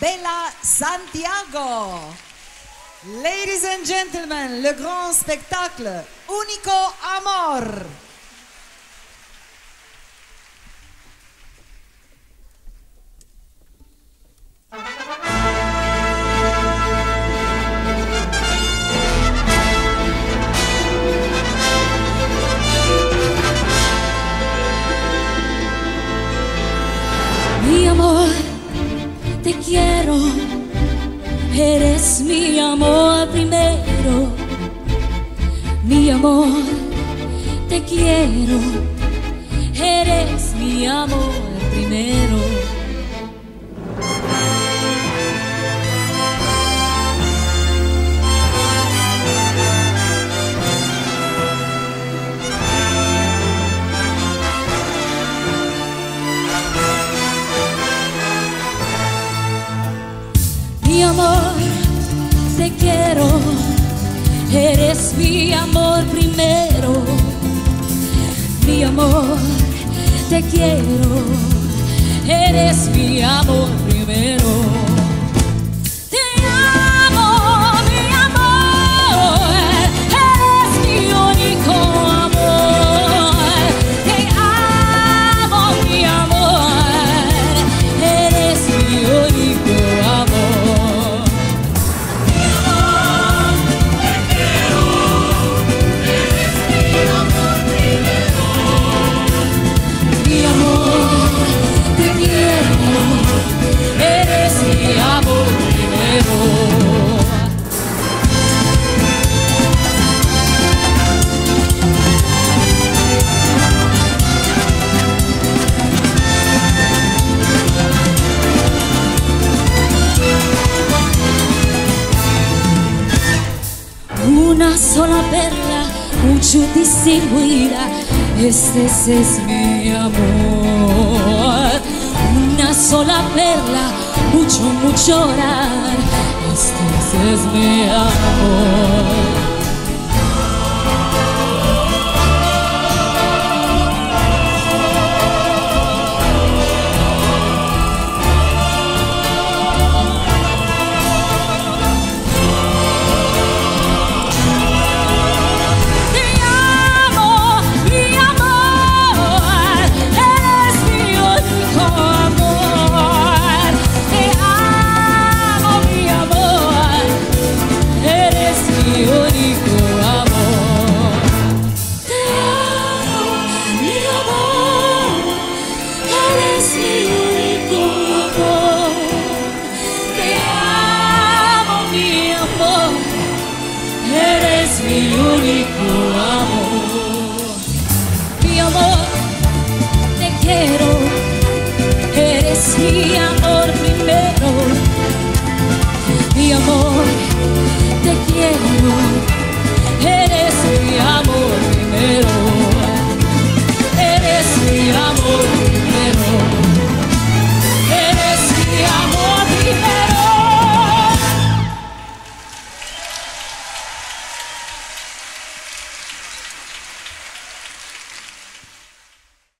Bella Santiago. Ladies and gentlemen, le grand spectacle Unico Amor. Eres mi amor primero. Mi amor, te quiero, eres mi amor primero. Te quiero, eres mi amor primero. Mi amor, te quiero, eres mi amor primero. Una sola perla, mucho distribuida, este es mi amor. Una sola perla, mucho, mucho orar, este es mi amor. Mi amor primero. Mi amor.